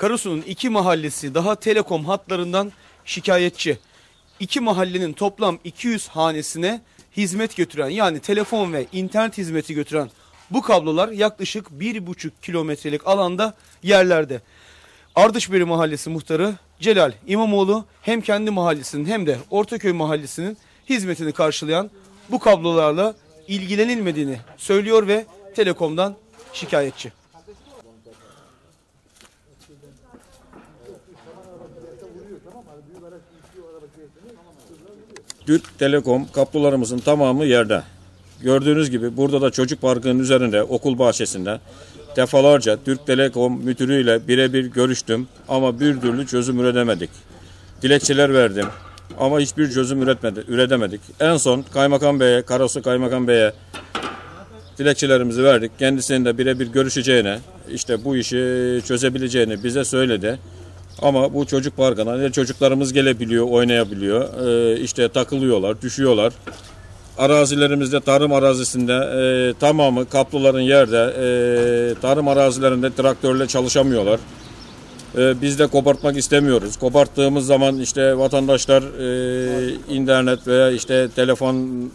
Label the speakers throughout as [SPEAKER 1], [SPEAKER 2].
[SPEAKER 1] Karasu'nun iki mahallesi daha telekom hatlarından şikayetçi. İki mahallenin toplam 200 hanesine hizmet götüren yani telefon ve internet hizmeti götüren bu kablolar yaklaşık 1,5 kilometrelik alanda yerlerde. Ardışberi Mahallesi muhtarı Celal İmamoğlu hem kendi mahallesinin hem de Ortaköy Mahallesi'nin hizmetini karşılayan bu kablolarla ilgilenilmediğini söylüyor ve Telekom'dan şikayetçi.
[SPEAKER 2] Türk Telekom kablolarımızın tamamı yerde. Gördüğünüz gibi burada da çocuk parkının üzerinde okul bahçesinde defalarca Türk Telekom müdürüyle birebir görüştüm ama bir türlü çözüm üretemedik. Dilekçeler verdim ama hiçbir çözüm üretmedi, üretemedik. En son Kaymakam Bey'e, Karasu Kaymakam Bey'e dilekçelerimizi verdik. Kendisinin de birebir görüşeceğine, işte bu işi çözebileceğini bize söyledi. Ama bu çocuk parkına ne çocuklarımız gelebiliyor, oynayabiliyor. Ee, işte takılıyorlar, düşüyorlar. Arazilerimizde tarım arazisinde e, tamamı kaplıların yerde e, tarım arazilerinde traktörle çalışamıyorlar. E, biz de kopartmak istemiyoruz. Koparttığımız zaman işte vatandaşlar e, internet veya işte telefon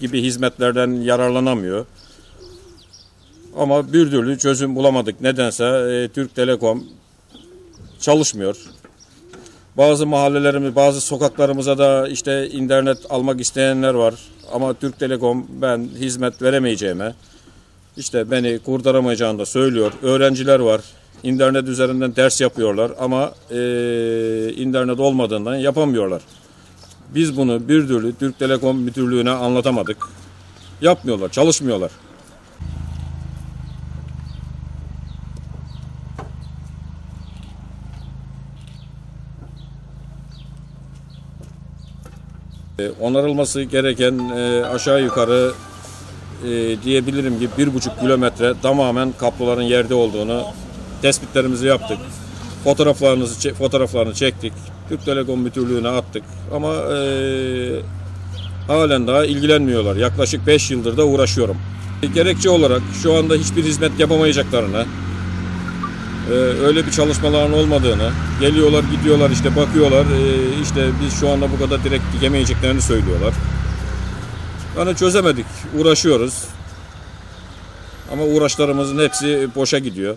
[SPEAKER 2] gibi hizmetlerden yararlanamıyor. Ama bir türlü çözüm bulamadık. Nedense e, Türk Telekom çalışmıyor. Bazı mahallelerimiz, bazı sokaklarımıza da işte internet almak isteyenler var. Ama Türk Telekom ben hizmet veremeyeceğime, işte beni kurtaramayacağını da söylüyor. Öğrenciler var. İnternet üzerinden ders yapıyorlar ama e, internet olmadığından yapamıyorlar. Biz bunu bir türlü Türk Telekom Müdürlüğü'ne anlatamadık. Yapmıyorlar, çalışmıyorlar. Onarılması gereken e, aşağı yukarı e, diyebilirim ki bir buçuk kilometre tamamen kaploların yerde olduğunu tespitlerimizi yaptık. Fotoğraflarınızı fotoğraflarını çektik. Türk Telekom Müdürlüğü'ne attık. Ama e, halen daha ilgilenmiyorlar. Yaklaşık 5 yıldır da uğraşıyorum. Gerekçe olarak şu anda hiçbir hizmet yapamayacaklarını, öyle bir çalışmaların olmadığını, geliyorlar gidiyorlar işte bakıyorlar ee, işte biz şu anda bu kadar direkt dikemeyeceklerini söylüyorlar. Yani çözemedik, uğraşıyoruz. Ama uğraşlarımızın hepsi boşa gidiyor.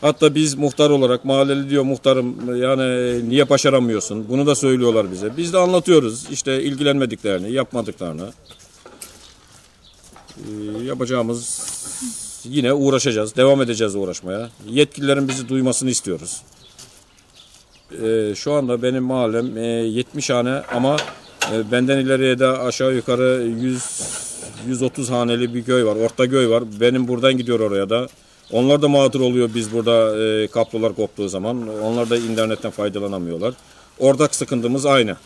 [SPEAKER 2] Hatta biz muhtar olarak mahalleli diyor muhtarım yani niye başaramıyorsun? Bunu da söylüyorlar bize. Biz de anlatıyoruz işte ilgilenmediklerini, yapmadıklarını. Ee, yapacağımız yine uğraşacağız, devam edeceğiz uğraşmaya. Yetkililerin bizi duymasını istiyoruz. Ee, şu anda benim mahallem e, 70 hane ama e, benden ileriye de aşağı yukarı 100 130 haneli bir köy var, orta köy var. Benim buradan gidiyor oraya da. Onlar da mağdur oluyor biz burada e, kaplolar koptuğu zaman. Onlar da internetten faydalanamıyorlar. Ortak sıkıntımız aynı.